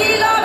Tranquilo.